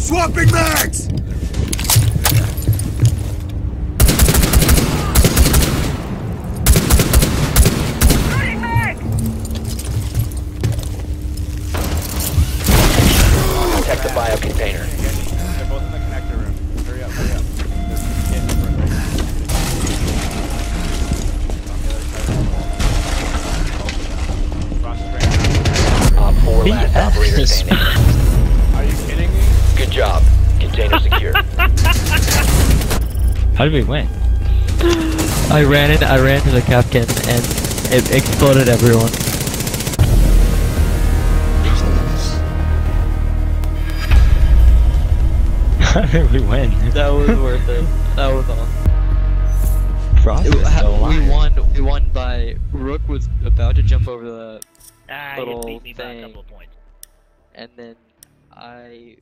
Swapping mags! Protect the bio container. They're both in the connector room. Hurry up, hurry up. There's a kid in front of me. On the other side of the wall. Cross the Op 4 last operator standing. Are you kidding me? Good job. Container secure. How did we win? I ran in, I ran to the Kapkan and it exploded everyone. How did we win? That was worth it. That was awesome. Frost It- is still we won. We won by Rook was about to jump over the, Ah, Little you beat me by a thing. couple of points. and then I